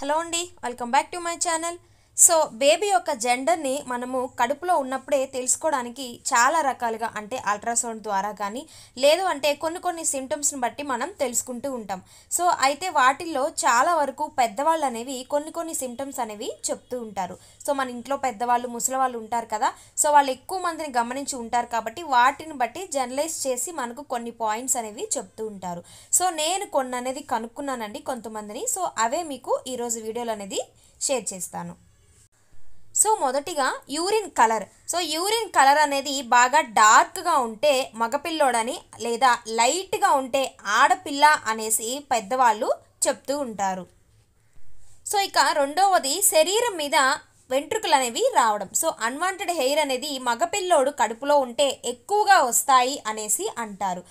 Hello అండి welcome back to my channel. So baby యొక్క జెండర్ని మనము కడుపులో ఉన్నప్పుడే తెలుసుకోవడానికి చాలా రకాలుగా అంటే అల్ట్రాసౌండ్ ద్వారా కానీ లేదు అంటే కొన్ని కొన్ని సిమ్టమ్స్ని బట్టి మనం తెలుసుకుంటూ ఉంటాం. సో అయితే వాటిల్లో చాలా వరకు పెద్దవాళ్ళు అనేవి కొన్ని కొన్ని సిమ్టమ్స్ అనేవి చెప్తూ ఉంటారు. సో మన ఇంట్లో పెద్దవాళ్ళు ముసలి వాళ్ళు ఉంటారు కదా సో వాళ్ళు ఎక్కువ మందిని గమనించి ఉంటారు కాబట్టి వాటిని బట్టి జర్నలైజ్ చేసి మనకు కొన్ని పాయింట్స్ అనేవి చెప్తూ ఉంటారు. సో నేను కొన్ని అనేది కనుక్కున్నానండి కొంతమందిని. సో అవే మీకు ఈరోజు వీడియోలు అనేది షేర్ చేస్తాను. సో మొదటిగా urine colour. So urine colour అనేది బాగా డార్క్గా ఉంటే మగపిల్లోడని లేదా లైట్గా ఉంటే ఆడపిల్ల అనేసి పెద్దవాళ్ళు చెప్తూ ఉంటారు. సో ఇక రెండవది శరీరం మీద వెంట్రుకలు అనేవి రావడం. సో అన్వాంటెడ్ హెయిర్ అనేది మగపిల్లోడు కడుపులో ఉంటే ఎక్కువగా వస్తాయి అనేసి అంటారు.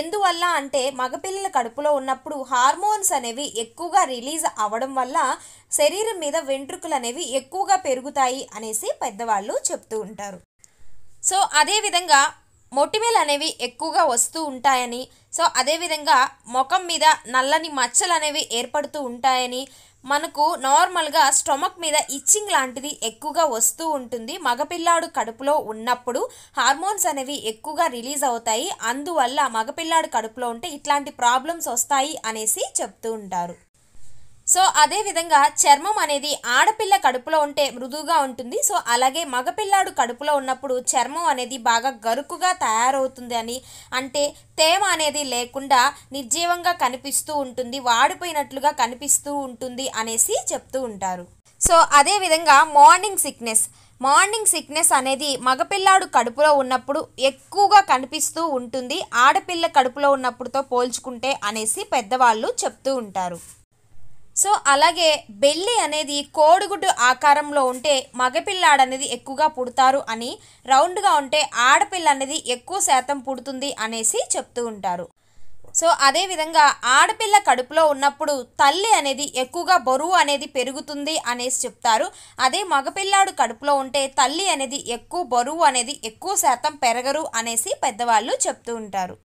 ఎందువల్ల అంటే మగపిల్లల కడుపులో ఉన్నప్పుడు హార్మోన్స్ అనేవి ఎక్కువగా రిలీజ్ అవ్వడం వల్ల శరీరం మీద వెంట్రుకలు అనేవి ఎక్కువగా పెరుగుతాయి అనేసి పెద్దవాళ్ళు చెప్తూ ఉంటారు. సో అదేవిధంగా మొటిమలు అనేవి ఎక్కువగా వస్తూ ఉంటాయని సో అదేవిధంగా ముఖం మీద నల్లని మచ్చలు అనేవి ఏర్పడుతూ ఉంటాయని మనకు నార్మల్గా స్టొమక్ మీద ఇచ్చింగ్ లాంటిది ఎక్కువగా వస్తూ ఉంటుంది. మగపిల్లాడు కడుపులో ఉన్నప్పుడు హార్మోన్స్ అనేవి ఎక్కువగా రిలీజ్ అవుతాయి. అందువల్ల మగపిల్లాడు కడుపులో ఉంటే ఇట్లాంటి ప్రాబ్లమ్స్ వస్తాయి అనేసి చెప్తూ ఉంటారు. సో అదే విధంగా చర్మం అనేది ఆడపిల్ల కడుపులో ఉంటే మృదువుగా ఉంటుంది. సో అలాగే మగపిల్లాడు కడుపులో ఉన్నప్పుడు చర్మం అనేది బాగా గరుకుగా తయారవుతుంది అని అంటే తేమ అనేది లేకుండా నిర్జీవంగా కనిపిస్తూ ఉంటుంది వాడిపోయినట్లుగా కనిపిస్తూ ఉంటుంది అనేసి చెప్తూ ఉంటారు. సో అదే విధంగా మార్నింగ్ సిక్నెస్ మార్నింగ్ సిక్నెస్ అనేది మగపిల్లాడు కడుపులో ఉన్నప్పుడు ఎక్కువగా కనిపిస్తూ ఉంటుంది ఆడపిల్ల కడుపులో ఉన్నప్పుడుతో పోల్చుకుంటే అనేసి పెద్దవాళ్ళు చెప్తూ ఉంటారు. సో అలాగే బెల్లి అనేది కోడిగుడ్డు ఆకారంలో ఉంటే మగపిల్లాడు అనేది ఎక్కువగా పుడతారు అని రౌండ్గా ఉంటే ఆడపిల్ల అనేది ఎక్కువ శాతం పుడుతుంది అనేసి చెప్తూ ఉంటారు. సో అదేవిధంగా ఆడపిల్ల కడుపులో ఉన్నప్పుడు తల్లి అనేది ఎక్కువగా బరువు అనేది పెరుగుతుంది అనేసి చెప్తారు. అదే మగపిల్లాడు కడుపులో ఉంటే తల్లి అనేది ఎక్కువ బరువు అనేది ఎక్కువ శాతం పెరగరు అనేసి పెద్దవాళ్ళు చెప్తూ ఉంటారు.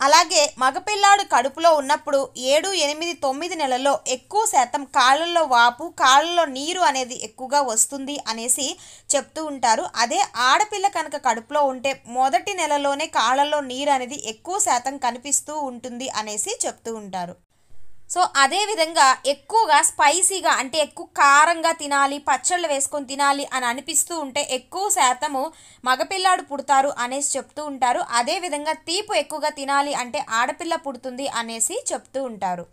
అలాగే మగపిల్లాడు కడుపులో ఉన్నప్పుడు ఏడు ఎనిమిది తొమ్మిది నెలల్లో ఎక్కువ శాతం కాళ్ళల్లో వాపు కాళ్ళలో నీరు అనేది ఎక్కువగా వస్తుంది అనేసి చెప్తూ ఉంటారు. అదే ఆడపిల్ల కనుక కడుపులో ఉంటే మొదటి నెలలోనే కాళ్ళల్లో నీరు అనేది ఎక్కువ శాతం కనిపిస్తూ ఉంటుంది అనేసి చెప్తూ ఉంటారు. సో అదే విధంగా ఎక్కువగా స్పైసీగా అంటే ఎక్కువ కారంగా తినాలి పచ్చళ్ళు వేసుకొని తినాలి అని అనిపిస్తూ ఉంటే ఎక్కువ శాతము మగపిల్లాడు పుడతారు అనేసి చెప్తూ ఉంటారు. అదే విధంగా తీపు ఎక్కువగా తినాలి అంటే ఆడపిల్ల పుడుతుంది అనేసి చెప్తూ ఉంటారు.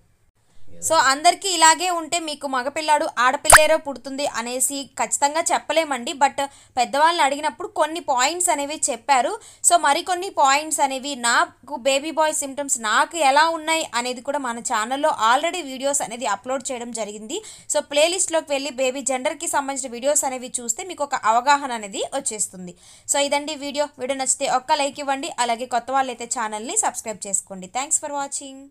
సో అందరికీ ఇలాగే ఉంటే మీకు మగపిల్లాడు ఆడపిల్లేరో పుడుతుంది అనేసి ఖచ్చితంగా చెప్పలేమండి. బట్ పెద్దవాళ్ళని అడిగినప్పుడు కొన్ని పాయింట్స్ అనేవి చెప్పారు. సో మరికొన్ని పాయింట్స్ అనేవి నాకు బేబీ బాయ్ సిమ్టమ్స్ నాకు ఎలా ఉన్నాయి అనేది కూడా మన ఛానల్లో ఆల్రెడీ వీడియోస్ అనేది అప్లోడ్ చేయడం జరిగింది. సో ప్లేలిస్ట్లోకి వెళ్ళి బేబీ జెండర్కి సంబంధించిన వీడియోస్ అనేవి చూస్తే మీకు ఒక అవగాహన అనేది వచ్చేస్తుంది. సో ఇదండి వీడియో. వీడియో నచ్చితే ఒక్క లైక్ ఇవ్వండి. అలాగే కొత్త వాళ్ళైతే ఛానల్ని సబ్స్క్రైబ్ చేసుకోండి. Thanks for watching.